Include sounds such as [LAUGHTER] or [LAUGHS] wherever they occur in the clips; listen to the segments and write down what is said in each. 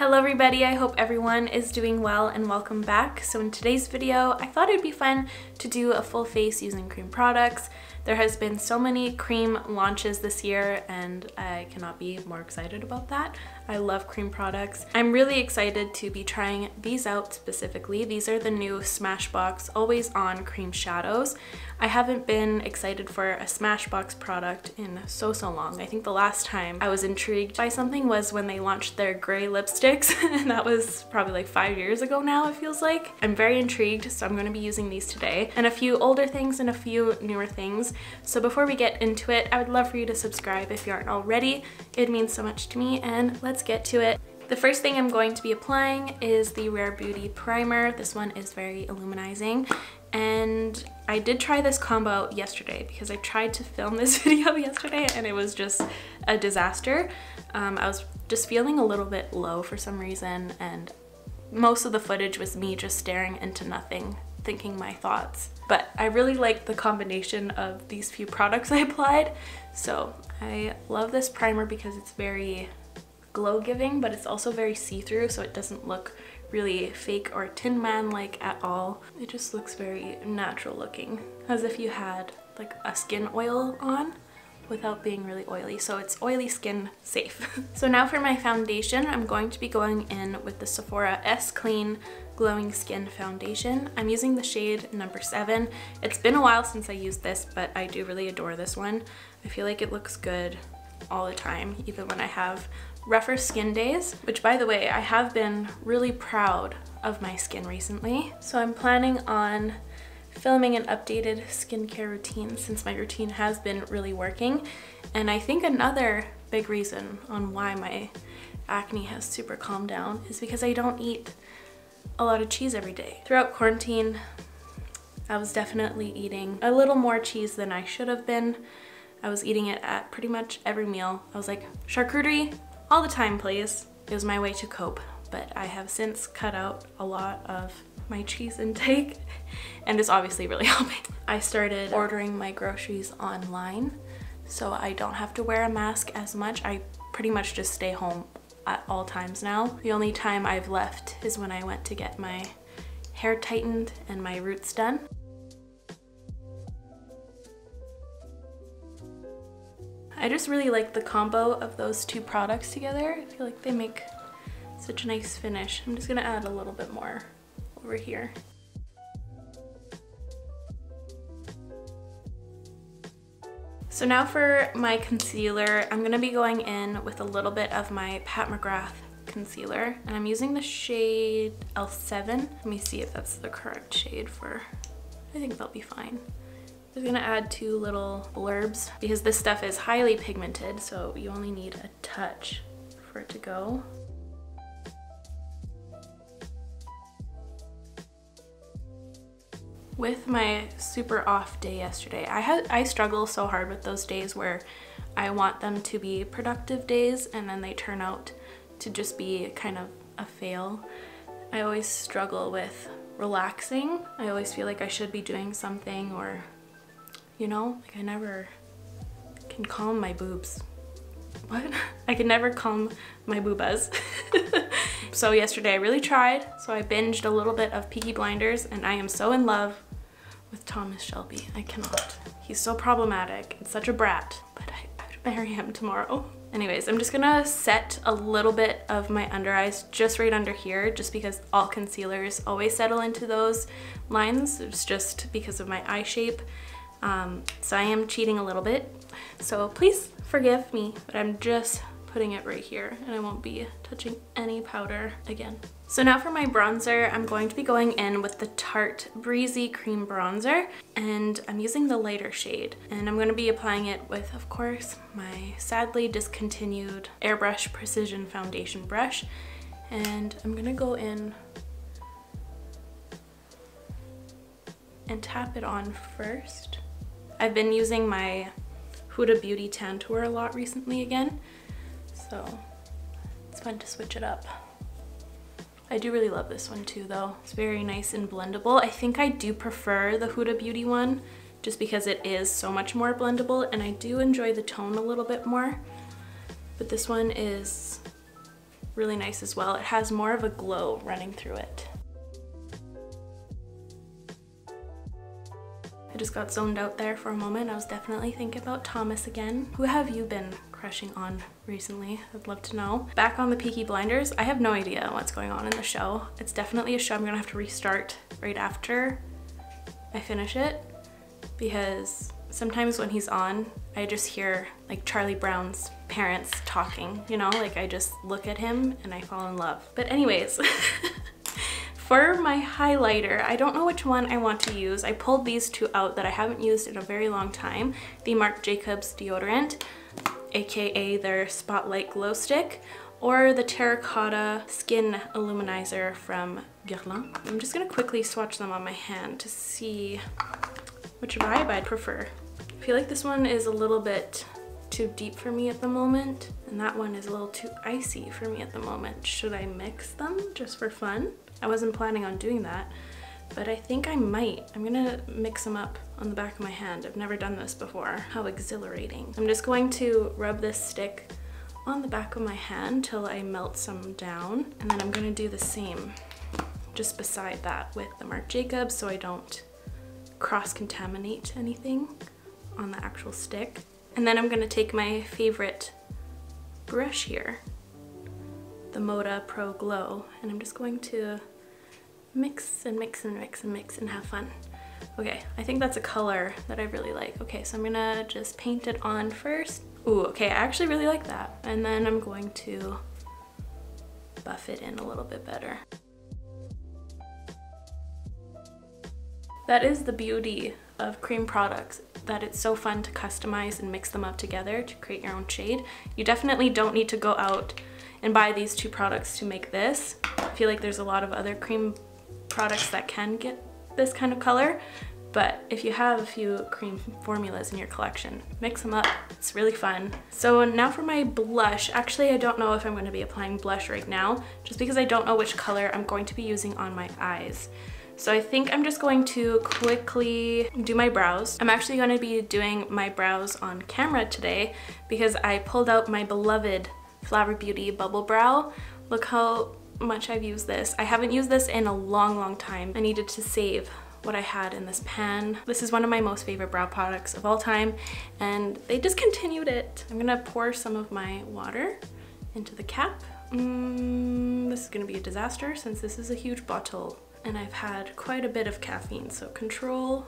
Hello everybody, I hope everyone is doing well and welcome back. So in today's video, I thought it'd be fun to do a full face using cream products. There has been so many cream launches this year and I cannot be more excited about that. I love cream products. I'm really excited to be trying these out specifically. These are the new Smashbox Always On Cream Shadows. I haven't been excited for a Smashbox product in so, so long. I think the last time I was intrigued by something was when they launched their gray lipsticks [LAUGHS] and that was probably like five years ago now it feels like. I'm very intrigued so I'm going to be using these today and a few older things and a few newer things. So before we get into it, I would love for you to subscribe if you aren't already. It means so much to me and let's get to it. The first thing I'm going to be applying is the Rare Beauty Primer. This one is very illuminizing and I did try this combo yesterday because I tried to film this [LAUGHS] video yesterday and it was just a disaster. Um, I was just feeling a little bit low for some reason and most of the footage was me just staring into nothing thinking my thoughts. But I really like the combination of these few products [LAUGHS] I applied. So I love this primer because it's very glow giving, but it's also very see-through so it doesn't look really fake or Tin Man like at all. It just looks very natural looking as if you had like a skin oil on without being really oily. So it's oily skin safe. [LAUGHS] so now for my foundation, I'm going to be going in with the Sephora S Clean Glowing Skin Foundation. I'm using the shade number seven. It's been a while since I used this, but I do really adore this one. I feel like it looks good all the time, even when I have rougher skin days, which by the way, I have been really proud of my skin recently. So I'm planning on filming an updated skincare routine since my routine has been really working. And I think another big reason on why my acne has super calmed down is because I don't eat a lot of cheese every day. Throughout quarantine, I was definitely eating a little more cheese than I should have been. I was eating it at pretty much every meal. I was like, charcuterie, all the time please. It was my way to cope, but I have since cut out a lot of my cheese intake [LAUGHS] and it's obviously really [LAUGHS] helping. I started ordering my groceries online so I don't have to wear a mask as much. I pretty much just stay home at all times now. The only time I've left is when I went to get my hair tightened and my roots done. I just really like the combo of those two products together. I feel like they make such a nice finish. I'm just gonna add a little bit more over here. So now for my concealer, I'm gonna be going in with a little bit of my Pat McGrath concealer and I'm using the shade L7. Let me see if that's the correct shade for, I think that'll be fine. I'm gonna add two little blurbs because this stuff is highly pigmented, so you only need a touch for it to go. With my super off day yesterday, I had I struggle so hard with those days where I want them to be productive days and then they turn out to just be kind of a fail. I always struggle with relaxing. I always feel like I should be doing something or you know? Like I never can calm my boobs. What? [LAUGHS] I can never calm my boobas. [LAUGHS] so yesterday I really tried. So I binged a little bit of Peaky Blinders and I am so in love with Thomas Shelby. I cannot. He's so problematic and such a brat, but I, I would marry him tomorrow. Anyways, I'm just gonna set a little bit of my under eyes just right under here, just because all concealers always settle into those lines. It's just because of my eye shape. Um, so I am cheating a little bit. So please forgive me, but I'm just putting it right here and I won't be touching any powder again. So now for my bronzer, I'm going to be going in with the Tarte Breezy Cream Bronzer and I'm using the lighter shade and I'm going to be applying it with, of course, my sadly discontinued Airbrush Precision Foundation brush and I'm going to go in and tap it on first. I've been using my Huda Beauty Tantour a lot recently again, so it's fun to switch it up. I do really love this one too though. It's very nice and blendable. I think I do prefer the Huda Beauty one just because it is so much more blendable and I do enjoy the tone a little bit more. But this one is really nice as well. It has more of a glow running through it. I just got zoned out there for a moment. I was definitely thinking about Thomas again. Who have you been crushing on recently? I'd love to know. Back on the Peaky Blinders, I have no idea what's going on in the show. It's definitely a show I'm gonna have to restart right after I finish it because sometimes when he's on, I just hear like Charlie Brown's parents talking, you know, like I just look at him and I fall in love. But anyways, [LAUGHS] For my highlighter, I don't know which one I want to use. I pulled these two out that I haven't used in a very long time. The Marc Jacobs deodorant, aka their Spotlight Glow Stick, or the Terracotta Skin Illuminizer from Guerlain. I'm just gonna quickly swatch them on my hand to see which vibe I'd prefer. I feel like this one is a little bit too deep for me at the moment, and that one is a little too icy for me at the moment. Should I mix them just for fun? I wasn't planning on doing that, but I think I might. I'm gonna mix them up on the back of my hand. I've never done this before. How exhilarating. I'm just going to rub this stick on the back of my hand till I melt some down, and then I'm gonna do the same just beside that with the Marc Jacobs so I don't cross-contaminate anything on the actual stick. And then I'm gonna take my favorite brush here, the Moda Pro Glow, and I'm just going to mix and mix and mix and mix and have fun. Okay, I think that's a color that I really like. Okay, so I'm gonna just paint it on first. Ooh, okay, I actually really like that. And then I'm going to buff it in a little bit better. That is the beauty of cream products, that it's so fun to customize and mix them up together to create your own shade. You definitely don't need to go out and buy these two products to make this. I feel like there's a lot of other cream products that can get this kind of color, but if you have a few cream formulas in your collection, mix them up. It's really fun. So now for my blush. Actually, I don't know if I'm going to be applying blush right now, just because I don't know which color I'm going to be using on my eyes. So I think I'm just going to quickly do my brows. I'm actually going to be doing my brows on camera today because I pulled out my beloved Flower Beauty Bubble Brow. Look how much I've used this. I haven't used this in a long, long time. I needed to save what I had in this pan. This is one of my most favorite brow products of all time and they discontinued it. I'm gonna pour some of my water into the cap. Mm, this is gonna be a disaster since this is a huge bottle and I've had quite a bit of caffeine so control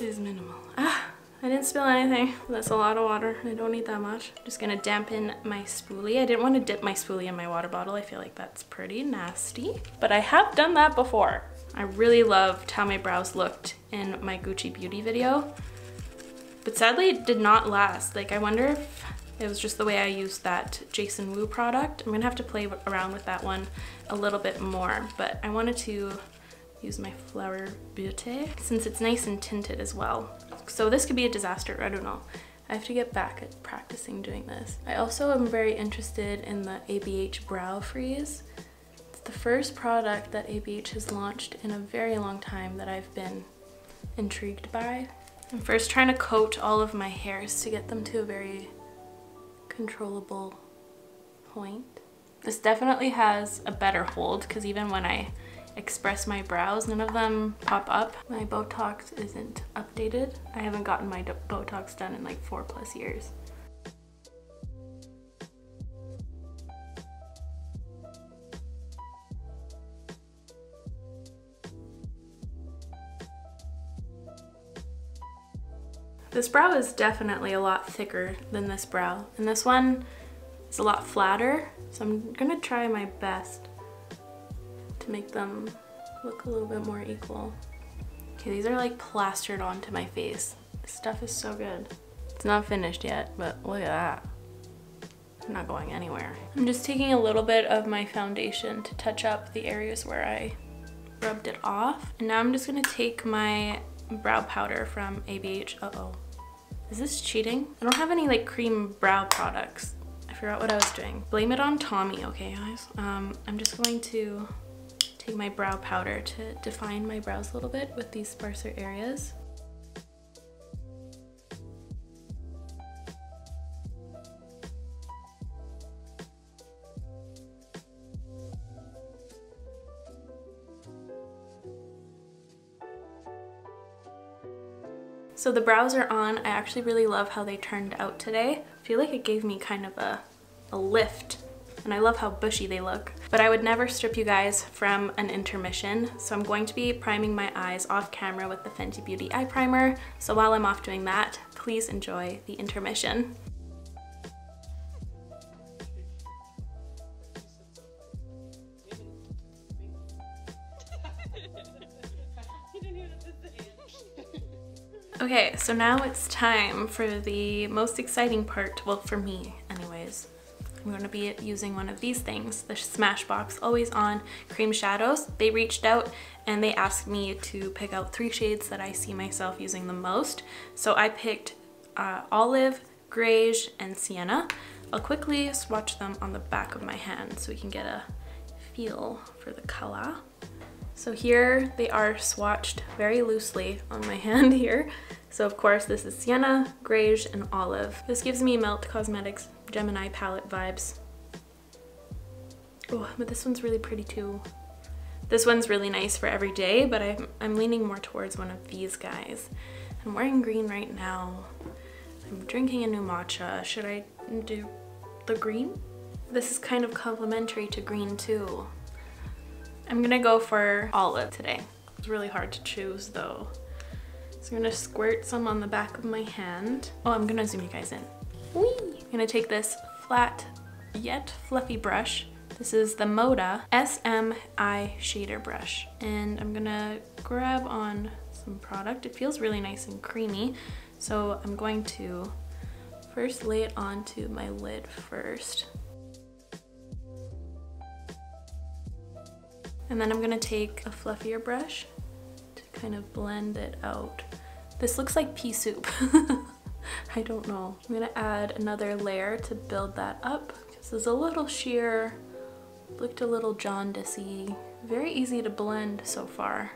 is minimal. Ah, I didn't spill anything. That's a lot of water. I don't need that much. I'm just gonna dampen my spoolie. I didn't want to dip my spoolie in my water bottle. I feel like that's pretty nasty. But I have done that before. I really loved how my brows looked in my Gucci Beauty video. But sadly, it did not last. Like, I wonder if it was just the way I used that Jason Wu product. I'm gonna have to play around with that one a little bit more, but I wanted to use my Flower Beauty since it's nice and tinted as well. So this could be a disaster, I don't know. I have to get back at practicing doing this. I also am very interested in the ABH Brow Freeze. It's the first product that ABH has launched in a very long time that I've been intrigued by. I'm first trying to coat all of my hairs to get them to a very controllable point. This definitely has a better hold because even when I express my brows. None of them pop up. My Botox isn't updated. I haven't gotten my Botox done in like four plus years. This brow is definitely a lot thicker than this brow. And this one is a lot flatter. So I'm gonna try my best to make them look a little bit more equal. Okay, these are like plastered onto my face. This stuff is so good. It's not finished yet, but look at that. I'm not going anywhere. I'm just taking a little bit of my foundation to touch up the areas where I rubbed it off. And now I'm just gonna take my brow powder from ABH. Uh-oh. Is this cheating? I don't have any like cream brow products. I forgot what I was doing. Blame it on Tommy, okay guys? Um, I'm just going to take my brow powder to define my brows a little bit with these sparser areas. So the brows are on. I actually really love how they turned out today. I feel like it gave me kind of a, a lift and I love how bushy they look. But I would never strip you guys from an intermission, so I'm going to be priming my eyes off camera with the Fenty Beauty Eye Primer. So while I'm off doing that, please enjoy the intermission. Okay, so now it's time for the most exciting part, well for me. I'm to be using one of these things, the Smashbox Always On Cream Shadows. They reached out and they asked me to pick out three shades that I see myself using the most. So I picked uh, Olive, Greige, and Sienna. I'll quickly swatch them on the back of my hand so we can get a feel for the color. So here they are swatched very loosely on my [LAUGHS] hand here. So of course this is Sienna, Greige, and Olive. This gives me Melt Cosmetics Gemini palette vibes. Oh, but this one's really pretty too. This one's really nice for every day, but I'm, I'm leaning more towards one of these guys. I'm wearing green right now. I'm drinking a new matcha. Should I do the green? This is kind of complementary to green too. I'm gonna go for olive today. It's really hard to choose though. So I'm gonna squirt some on the back of my hand. Oh, I'm gonna zoom you guys in. Whee! I'm gonna take this flat yet fluffy brush. This is the Moda SM Eye Shader Brush. And I'm gonna grab on some product. It feels really nice and creamy. So I'm going to first lay it onto my lid first. And then I'm gonna take a fluffier brush to kind of blend it out. This looks like pea soup. [LAUGHS] [LAUGHS] I don't know. I'm gonna add another layer to build that up because it's a little sheer, looked a little jaundicey. Very easy to blend so far.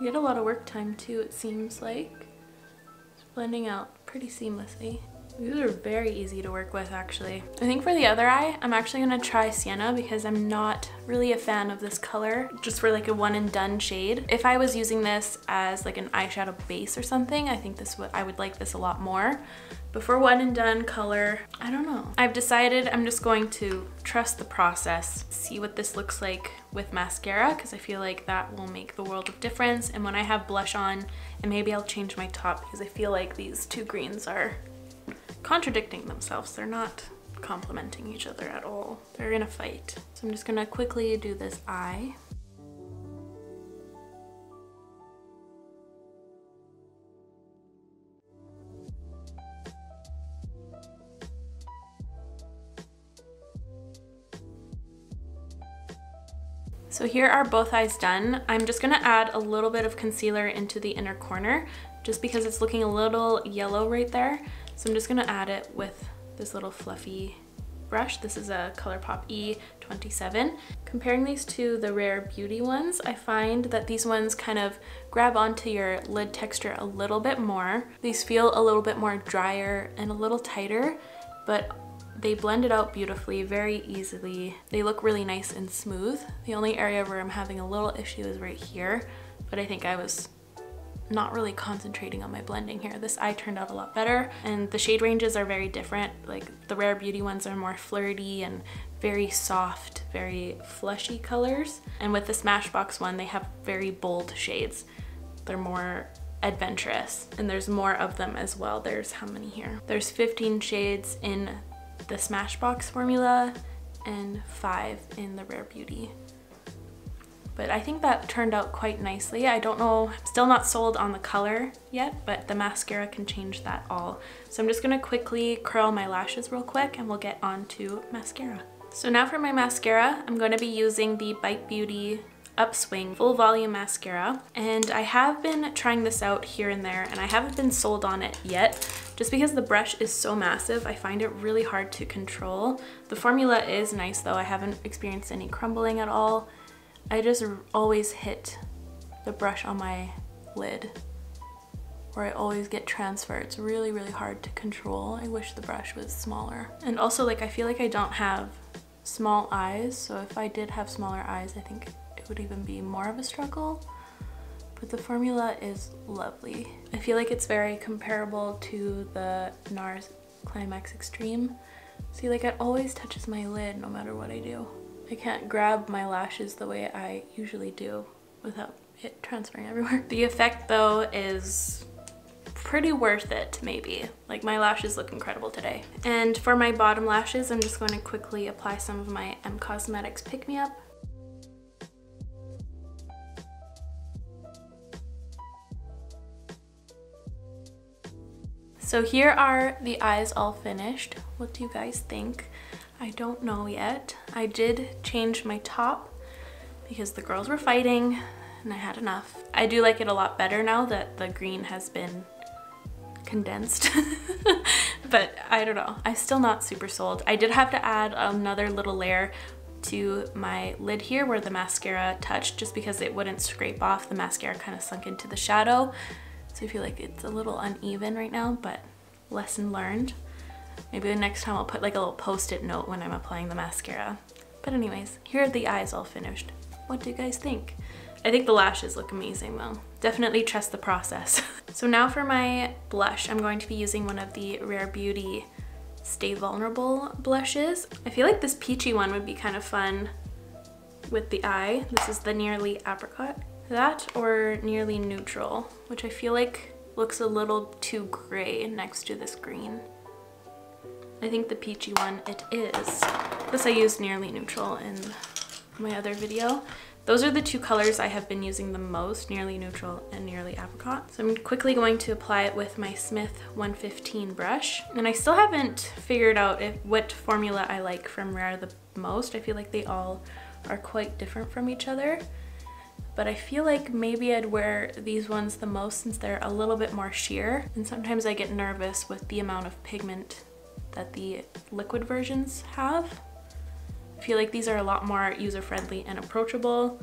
You get a lot of work time too, it seems like. It's blending out pretty seamlessly. These are very easy to work with actually. I think for the other eye, I'm actually gonna try Sienna because I'm not really a fan of this color, just for like a one and done shade. If I was using this as like an eyeshadow base or something, I think this would I would like this a lot more. But for one and done color, I don't know. I've decided I'm just going to trust the process, see what this looks like with mascara because I feel like that will make the world of difference. And when I have blush on, and maybe I'll change my top because I feel like these two greens are contradicting themselves. They're not complementing each other at all. They're in a fight. So I'm just gonna quickly do this eye. So here are both eyes done. I'm just gonna add a little bit of concealer into the inner corner just because it's looking a little yellow right there. So I'm just gonna add it with this little fluffy brush. This is a ColourPop E27. Comparing these to the Rare Beauty ones, I find that these ones kind of grab onto your lid texture a little bit more. These feel a little bit more drier and a little tighter, but they blend it out beautifully, very easily. They look really nice and smooth. The only area where I'm having a little issue is right here, but I think I was not really concentrating on my blending here. This eye turned out a lot better and the shade ranges are very different. Like the Rare Beauty ones are more flirty and very soft, very fleshy colors. And with the Smashbox one, they have very bold shades. They're more adventurous and there's more of them as well. There's how many here? There's 15 shades in the Smashbox formula and five in the Rare Beauty but I think that turned out quite nicely. I don't know, I'm still not sold on the color yet, but the mascara can change that all. So I'm just gonna quickly curl my lashes real quick and we'll get on to mascara. So now for my mascara, I'm to be using the Bite Beauty Upswing Full Volume Mascara. And I have been trying this out here and there and I haven't been sold on it yet. Just because the brush is so massive, I find it really hard to control. The formula is nice though. I haven't experienced any crumbling at all. I just always hit the brush on my lid where I always get transfer. It's really, really hard to control. I wish the brush was smaller. And also like I feel like I don't have small eyes. So if I did have smaller eyes, I think it would even be more of a struggle. but the formula is lovely. I feel like it's very comparable to the NARS Climax Extreme. See, like it always touches my lid no matter what I do. I can't grab my lashes the way I usually do without it transferring everywhere. The effect though is pretty worth it maybe. Like my lashes look incredible today. And for my bottom lashes, I'm just going to quickly apply some of my Em Cosmetics Pick Me Up. So here are the eyes all finished. What do you guys think? I don't know yet. I did change my top because the girls were fighting and I had enough. I do like it a lot better now that the green has been condensed. [LAUGHS] but I don't know. I'm still not super sold. I did have to add another little layer to my lid here where the mascara touched just because it wouldn't scrape off. The mascara kind of sunk into the shadow. So I feel like it's a little uneven right now, but lesson learned. Maybe the next time I'll put like a little post-it note when I'm applying the mascara. But anyways, here are the eyes all finished. What do you guys think? I think the lashes look amazing though. Definitely trust the process. [LAUGHS] so now for my blush, I'm going to be using one of the Rare Beauty Stay Vulnerable blushes. I feel like this peachy one would be kind of fun with the eye. This is the Nearly Apricot. That or Nearly Neutral, which I feel like looks a little too gray next to this green. I think the peachy one it is. This I used Nearly Neutral in my other video. Those are the two colors I have been using the most, Nearly Neutral and Nearly Apricot. So I'm quickly going to apply it with my Smith 115 brush. And I still haven't figured out if, what formula I like from Rare the most. I feel like they all are quite different from each other. But I feel like maybe I'd wear these ones the most since they're a little bit more sheer. And sometimes I get nervous with the amount of pigment that the liquid versions have. I feel like these are a lot more user-friendly and approachable,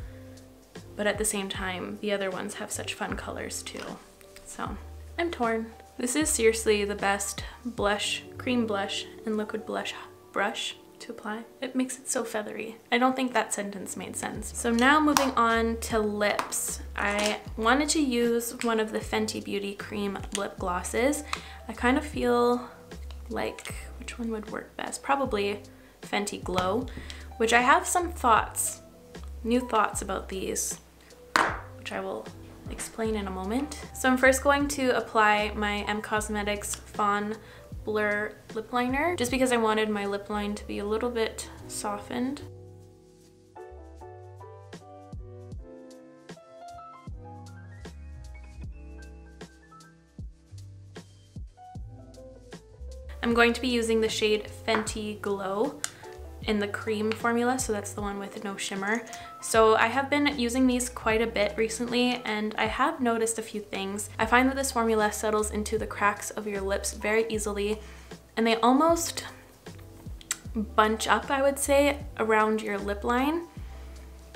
but at the same time, the other ones have such fun colors too. So I'm torn. This is seriously the best blush, cream blush, and liquid blush brush to apply. It makes it so feathery. I don't think that sentence made sense. So now moving on to lips. I wanted to use one of the Fenty Beauty Cream lip glosses. I kind of feel like, which one would work best? Probably Fenty Glow, which I have some thoughts, new thoughts about these, which I will explain in a moment. So I'm first going to apply my Em Cosmetics Fawn Blur Lip Liner, just because I wanted my lip line to be a little bit softened. I'm going to be using the shade Fenty Glow in the cream formula, so that's the one with no shimmer. So I have been using these quite a bit recently and I have noticed a few things. I find that this formula settles into the cracks of your lips very easily and they almost bunch up, I would say, around your lip line.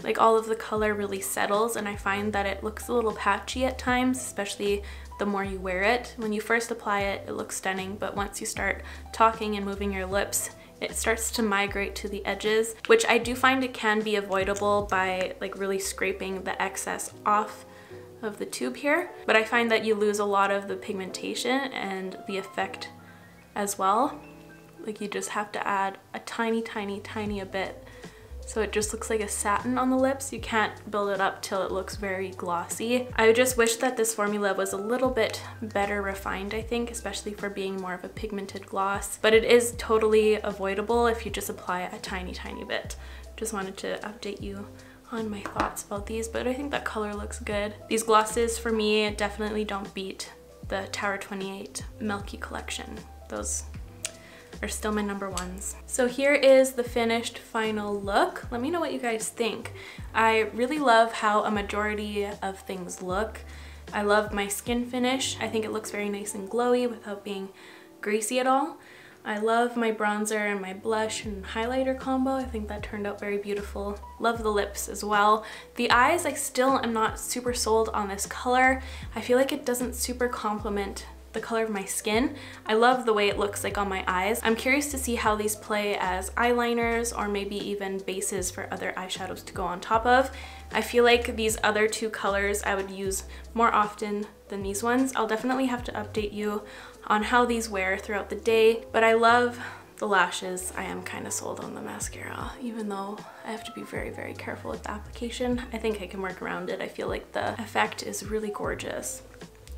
Like all of the color really settles and I find that it looks a little patchy at times, especially the more you wear it. When you first apply it, it looks stunning, but once you start talking and moving your lips, it starts to migrate to the edges, which I do find it can be avoidable by like really scraping the excess off of the tube here. But I find that you lose a lot of the pigmentation and the effect as well. Like you just have to add a tiny, tiny, tiny a bit so it just looks like a satin on the lips. You can't build it up till it looks very glossy. I just wish that this formula was a little bit better refined, I think, especially for being more of a pigmented gloss. But it is totally avoidable if you just apply a tiny, tiny bit. Just wanted to update you on my thoughts about these, but I think that color looks good. These glosses for me definitely don't beat the Tower 28 Milky Collection. Those are still my number ones. So here is the finished final look. Let me know what you guys think. I really love how a majority of things look. I love my skin finish. I think it looks very nice and glowy without being greasy at all. I love my bronzer and my blush and highlighter combo. I think that turned out very beautiful. Love the lips as well. The eyes, I still am not super sold on this color. I feel like it doesn't super complement the color of my skin. I love the way it looks like on my eyes. I'm curious to see how these play as eyeliners or maybe even bases for other eyeshadows to go on top of. I feel like these other two colors I would use more often than these ones. I'll definitely have to update you on how these wear throughout the day, but I love the lashes, I am kind of sold on the mascara, even though I have to be very, very careful with the application. I think I can work around it. I feel like the effect is really gorgeous.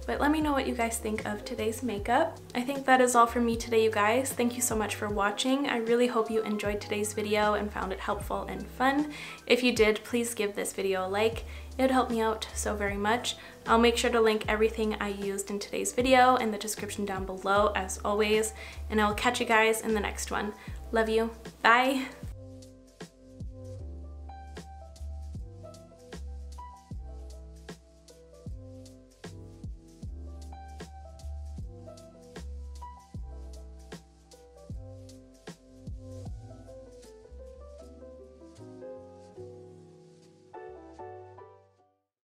But let me know what you guys think of today's makeup. I think that is all for me today, you guys. Thank you so much for watching. I really hope you enjoyed today's video and found it helpful and fun. If you did, please give this video a like. It would help me out so very much. I'll make sure to link everything I used in today's video in the description down below as always, and I will catch you guys in the next one. Love you. Bye.